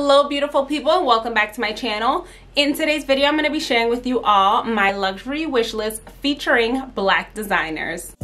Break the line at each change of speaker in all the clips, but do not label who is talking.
Hello beautiful people and welcome back to my channel. In today's video I'm going to be sharing with you all my luxury wish list featuring black designers.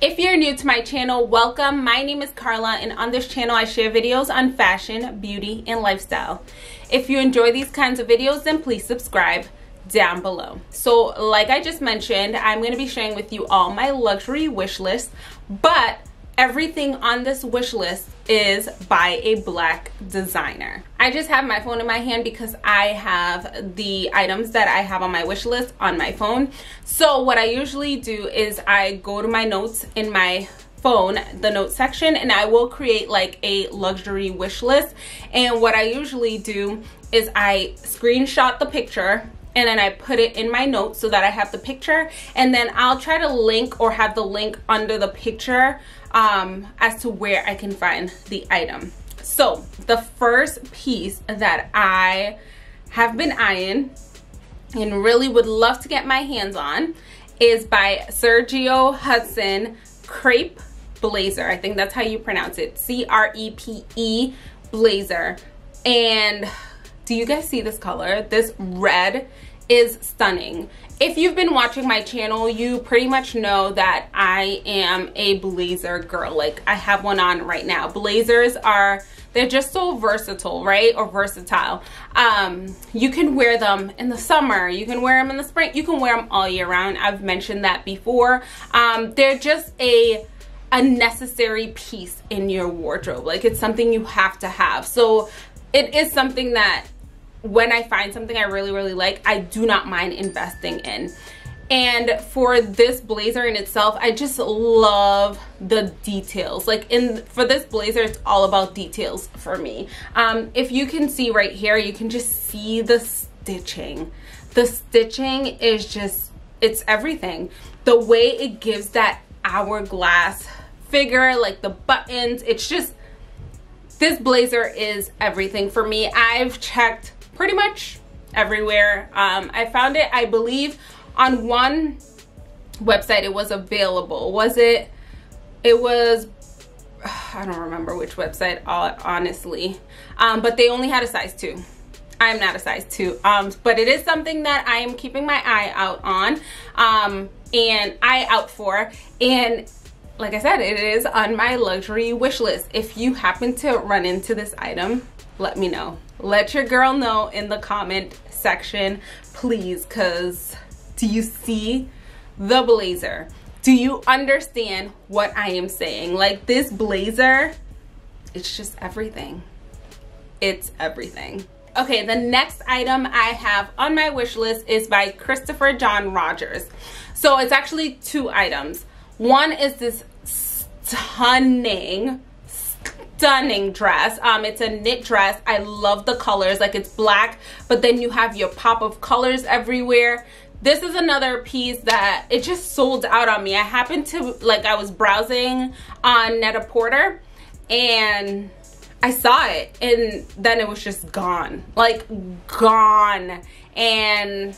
If you're new to my channel, welcome. My name is Carla and on this channel I share videos on fashion, beauty, and lifestyle. If you enjoy these kinds of videos then please subscribe down below. So like I just mentioned, I'm going to be sharing with you all my luxury wish list, but everything on this wish list is by a black designer. I just have my phone in my hand because I have the items that I have on my wish list on my phone. So what I usually do is I go to my notes in my phone the notes section and I will create like a luxury wish list and what I usually do is I screenshot the picture and then I put it in my notes so that I have the picture and then I'll try to link or have the link under the picture um, as to where I can find the item. So the first piece that I have been eyeing and really would love to get my hands on is by Sergio Hudson Crepe Blazer. I think that's how you pronounce it. C-R-E-P-E -E Blazer. And do you guys see this color? This red is stunning. If you've been watching my channel, you pretty much know that I am a blazer girl. Like I have one on right now. Blazers are, they're just so versatile, right? Or versatile. Um, you can wear them in the summer. You can wear them in the spring. You can wear them all year round. I've mentioned that before. Um, they're just a, a necessary piece in your wardrobe. Like it's something you have to have. So it is something that when I find something I really, really like, I do not mind investing in. And for this blazer in itself, I just love the details. Like in for this blazer, it's all about details for me. Um, if you can see right here, you can just see the stitching. The stitching is just, it's everything. The way it gives that hourglass figure, like the buttons, it's just, this blazer is everything for me. I've checked pretty much everywhere. Um, I found it, I believe, on one website it was available. Was it? It was, I don't remember which website, honestly. Um, but they only had a size 2. I am not a size 2. Um, but it is something that I am keeping my eye out on um, and eye out for. And like I said, it is on my luxury wish list. If you happen to run into this item, let me know let your girl know in the comment section please because do you see the blazer? Do you understand what i am saying? Like this blazer it's just everything. It's everything. Okay the next item i have on my wish list is by christopher john rogers. So it's actually two items. One is this stunning stunning dress. Um it's a knit dress. I love the colors. Like it's black but then you have your pop of colors everywhere. This is another piece that it just sold out on me. I happened to like i was browsing on net-a-porter and i saw it and then it was just gone. Like gone. And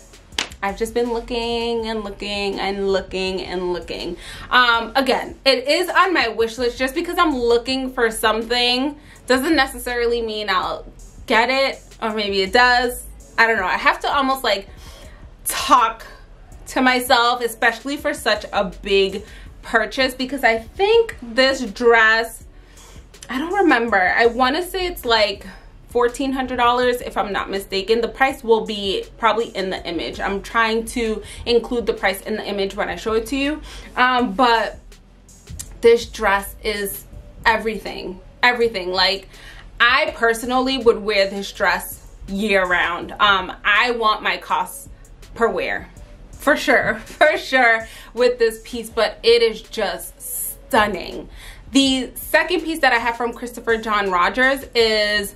I've just been looking and looking and looking and looking. Um, again, it is on my wish list just because I'm looking for something doesn't necessarily mean I'll get it or maybe it does. I don't know. I have to almost like talk to myself, especially for such a big purchase because I think this dress, I don't remember. I want to say it's like $1,400 if I'm not mistaken. The price will be probably in the image. I'm trying to include the price in the image when I show it to you. Um, but this dress is everything, everything. Like I personally would wear this dress year round. Um, I want my costs per wear for sure, for sure with this piece, but it is just stunning. The second piece that I have from Christopher John Rogers is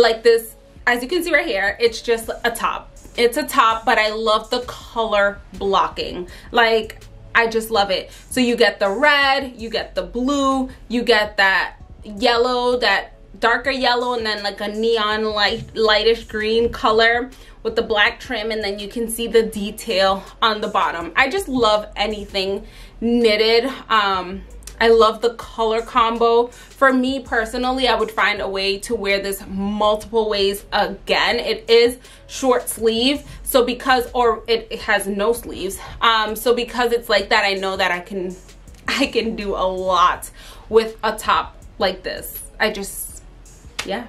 like this as you can see right here it's just a top. It's a top but i love the color blocking. Like i just love it. So you get the red you get the blue you get that yellow that darker yellow and then like a neon light lightish green color with the black trim and then you can see the detail on the bottom. I just love anything knitted um I love the color combo. For me personally, I would find a way to wear this multiple ways again. It is short sleeve, so because, or it, it has no sleeves. Um, so because it's like that, I know that I can, I can do a lot with a top like this. I just, yeah.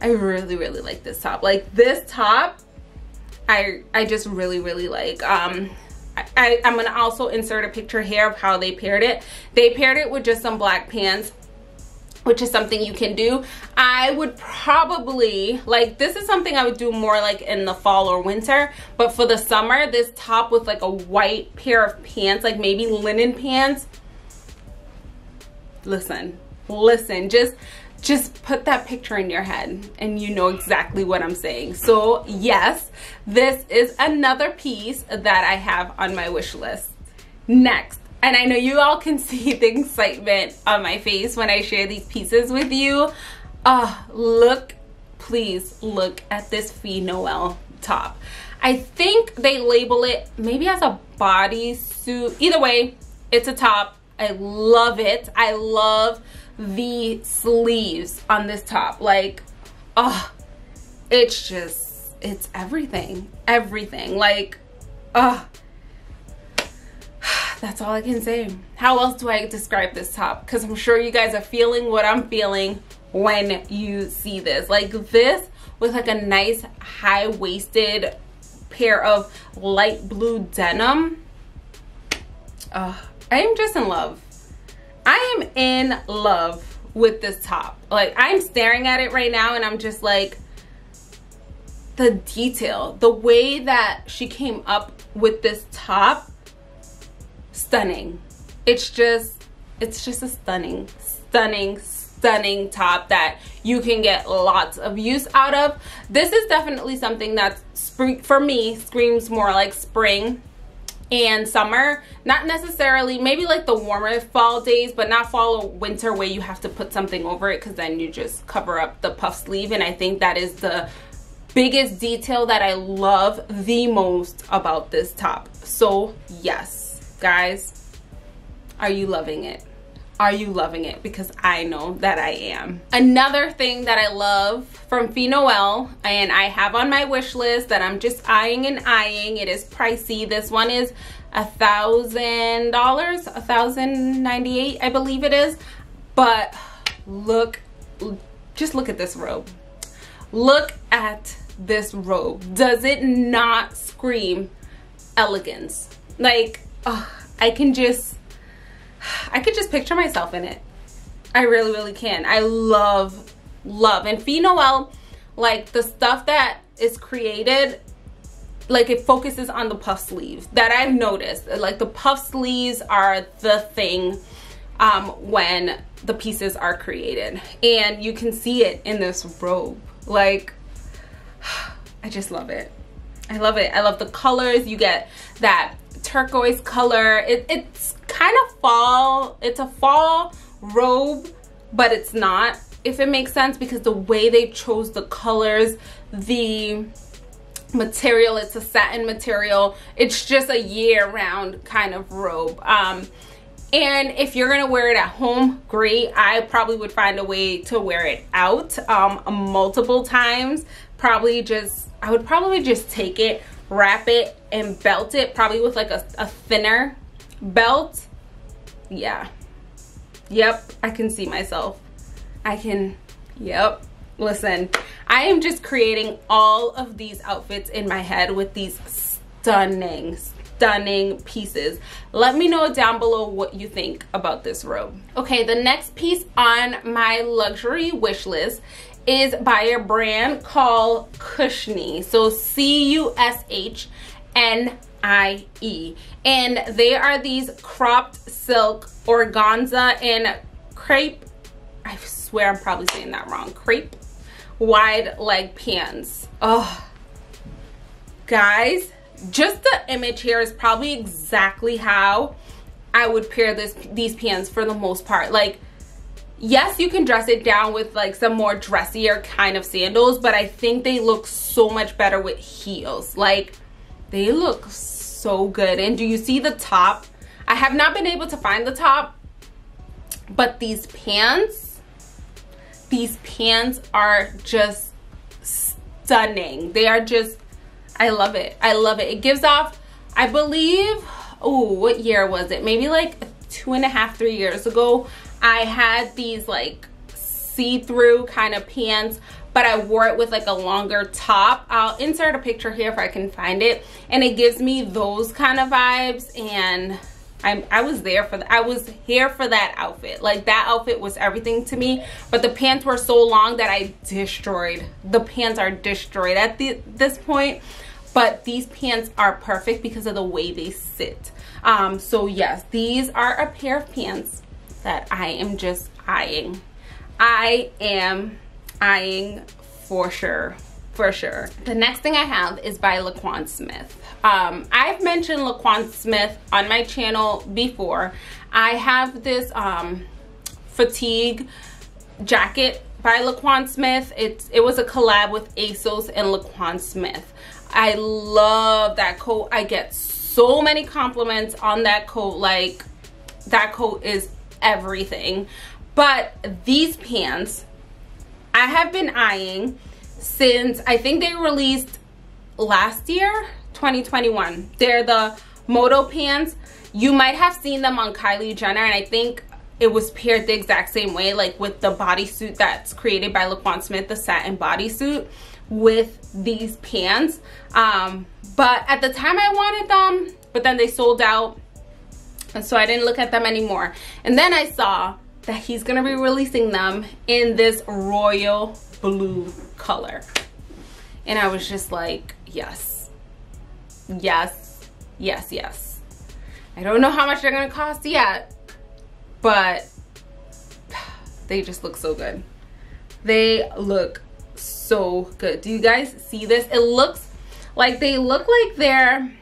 I really, really like this top. Like this top, I, I just really, really like. Um, I, I'm gonna also insert a picture here of how they paired it. They paired it with just some black pants which is something you can do. I would probably, like this is something I would do more like in the fall or winter, but for the summer, this top with like a white pair of pants, like maybe linen pants, listen, listen, just just put that picture in your head and you know exactly what I'm saying. So yes, this is another piece that I have on my wish list. Next, and I know you all can see the excitement on my face when I share these pieces with you. Uh, look, please look at this Fe Noel top. I think they label it maybe as a bodysuit. Either way, it's a top. I love it. I love the sleeves on this top. Like, oh, it's just, it's everything. Everything. Like, oh, that's all I can say. How else do I describe this top? Because I'm sure you guys are feeling what I'm feeling when you see this. Like this with like a nice high-waisted pair of light blue denim. Uh, I am just in love. I am in love with this top. Like I'm staring at it right now and I'm just like, the detail, the way that she came up with this top, stunning. It's just, it's just a stunning, stunning, stunning top that you can get lots of use out of. This is definitely something that spring, for me, screams more like spring and summer not necessarily maybe like the warmer fall days but not fall or winter where you have to put something over it because then you just cover up the puff sleeve. And i think that is the biggest detail that i love the most about this top. So yes guys are you loving it are you loving it? Because I know that I am. Another thing that I love from Fe Noel and I have on my wish list that I'm just eyeing and eyeing. It is pricey. This one is a thousand dollars, a thousand ninety eight, I believe it is. But look, just look at this robe. Look at this robe. Does it not scream elegance? Like, oh, I can just I could just picture myself in it. I really, really can. I love, love. And Fe Noel, like the stuff that is created, like it focuses on the puff sleeves that I've noticed. Like the puff sleeves are the thing um, when the pieces are created. And you can see it in this robe. Like, I just love it. I love it. I love the colors. You get that turquoise color. It, it's kind of fall. It's a fall robe, but it's not, if it makes sense, because the way they chose the colors, the material, it's a satin material. It's just a year-round kind of robe. Um, and if you're gonna wear it at home, great. I probably would find a way to wear it out um, multiple times. Probably just, I would probably just take it, wrap it, and belt it, probably with like a, a thinner belt. Yeah. Yep i can see myself. I can yep. Listen i am just creating all of these outfits in my head with these stunning stunning pieces. Let me know down below what you think about this robe. Okay the next piece on my luxury wish list is by a brand called Cushnie. So C-U-S-H N-I-E. And they are these cropped silk organza and crepe, I swear I'm probably saying that wrong, crepe wide leg pants. Oh, guys, just the image here is probably exactly how I would pair this these pants for the most part. Like, yes, you can dress it down with like some more dressier kind of sandals, but I think they look so much better with heels. Like, they look so good. And do you see the top? I have not been able to find the top but these pants these pants are just stunning they are just i love it i love it it gives off i believe oh what year was it maybe like two and a half three years ago i had these like see-through kind of pants but I wore it with like a longer top. I'll insert a picture here if I can find it. And it gives me those kind of vibes and I, I was there for the, I was here for that outfit. Like that outfit was everything to me. But the pants were so long that I destroyed. The pants are destroyed at the, this point. But these pants are perfect because of the way they sit. Um, so yes, these are a pair of pants that I am just eyeing. I am eyeing for sure for sure. The next thing I have is by Laquan Smith. Um, I've mentioned Laquan Smith on my channel before. I have this um, fatigue jacket by Laquan Smith. It's, it was a collab with ASOS and Laquan Smith. I love that coat. I get so many compliments on that coat. Like, that coat is everything. But these pants, I have been eyeing since I think they released last year, 2021. They're the Moto pants. You might have seen them on Kylie Jenner and I think it was paired the exact same way like with the bodysuit that's created by Laquan Smith, the satin bodysuit with these pants. Um, but at the time I wanted them, but then they sold out. And so I didn't look at them anymore. And then I saw that he's gonna be releasing them in this royal blue color. And I was just like, yes, yes, yes, yes. I don't know how much they're gonna cost yet, but they just look so good. They look so good. Do you guys see this? It looks like they look like they're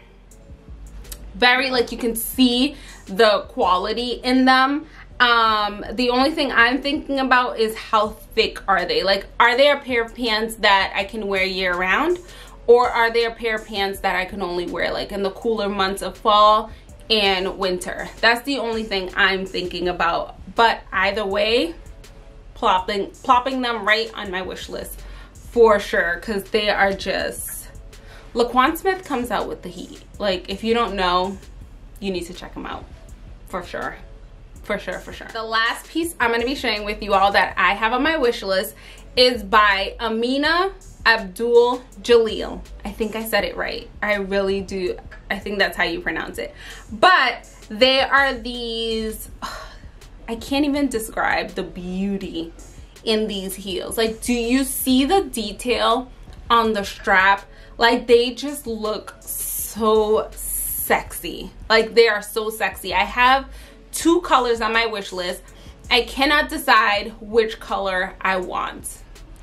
very like you can see the quality in them. Um the only thing i'm thinking about is how thick are they? Like are they a pair of pants that i can wear year round or are they a pair of pants that i can only wear like in the cooler months of fall and winter? That's the only thing i'm thinking about. But either way plopping plopping them right on my wish list for sure because they are just laquan smith comes out with the heat. Like if you don't know you need to check them out for sure. For sure for sure. The last piece i'm going to be sharing with you all that i have on my wish list is by Aminah Abdul Jillil. I think i said it right. I really do. I think that's how you pronounce it. But they are these i can't even describe the beauty in these heels. Like do you see the detail on the strap? Like they just look so sexy like they are so sexy i have two colors on my wish list. I cannot decide which color I want.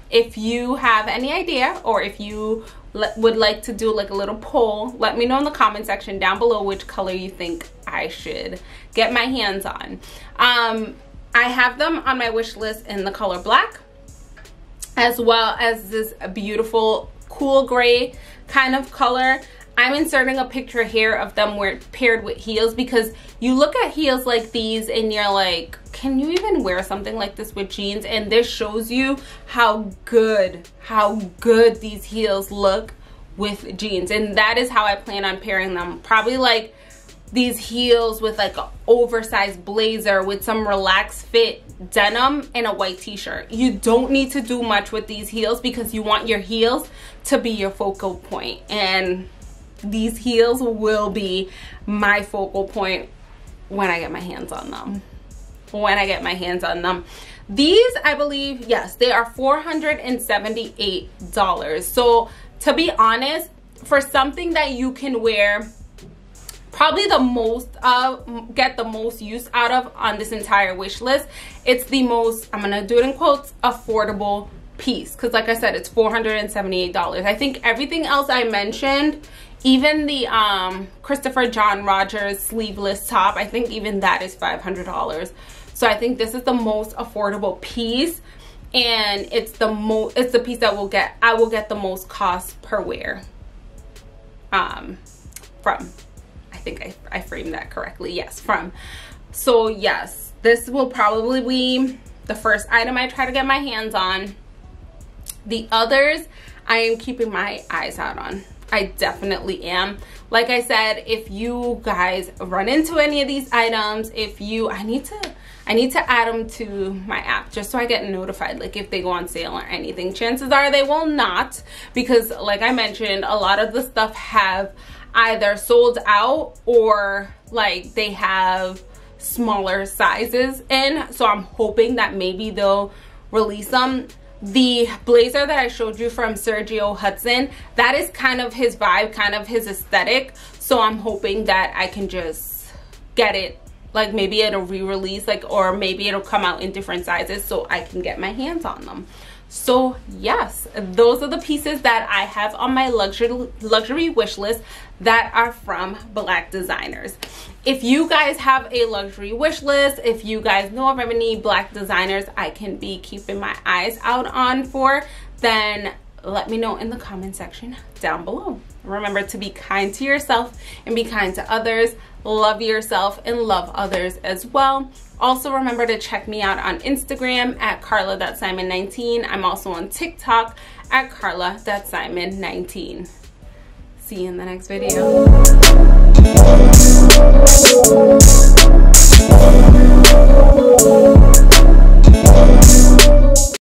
If you have any idea or if you would like to do like a little poll, let me know in the comment section down below which color you think I should get my hands on. Um, I have them on my wish list in the color black as well as this beautiful cool gray kind of color. I'm inserting a picture here of them where paired with heels because you look at heels like these and you're like, can you even wear something like this with jeans? And this shows you how good, how good these heels look with jeans. And that is how I plan on pairing them. Probably like these heels with like an oversized blazer with some relaxed fit denim and a white t-shirt. You don't need to do much with these heels because you want your heels to be your focal point. And these heels will be my focal point when I get my hands on them. When I get my hands on them. These, I believe, yes, they are $478. So to be honest, for something that you can wear probably the most get the most use out of on this entire wish list it's the most i'm gonna do it in quotes affordable piece because like i said it's 478 dollars i think everything else i mentioned even the um, Christopher John Rogers sleeveless top, I think even that is $500. So I think this is the most affordable piece and it's the most it's the piece that will get I will get the most cost per wear um from I think I, I framed that correctly yes from so yes this will probably be the first item I try to get my hands on. The others, I am keeping my eyes out on. I definitely am. Like I said, if you guys run into any of these items, if you, I need to, I need to add them to my app just so I get notified like if they go on sale or anything. Chances are they will not because like I mentioned, a lot of the stuff have either sold out or like they have smaller sizes in. So I'm hoping that maybe they'll release them the blazer that I showed you from Sergio Hudson, that is kind of his vibe, kind of his aesthetic. So I'm hoping that I can just get it like maybe it'll re-release like or maybe it'll come out in different sizes so I can get my hands on them so yes those are the pieces that I have on my luxury luxury wish list that are from black designers. If you guys have a luxury wish list if you guys know of any black designers I can be keeping my eyes out on for then let me know in the comment section down below. Remember to be kind to yourself and be kind to others. Love yourself and love others as well also remember to check me out on Instagram at carla.simon19. I'm also on TikTok at carla.simon19. See you in the next video.